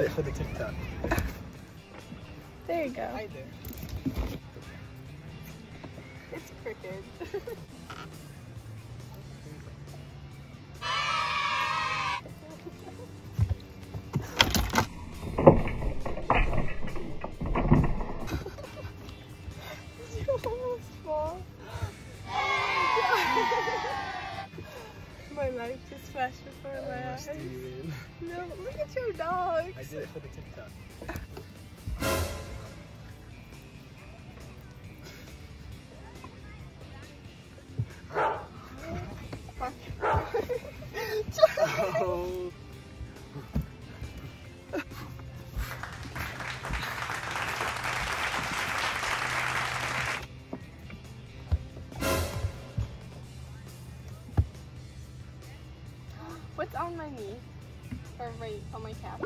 it for the TikTok. There you go. Hi there. It's crooked. You almost fall? Life just flashed before my eyes. No, look at your dogs. I did it for the TikTok. on my knee? Or right on my calf?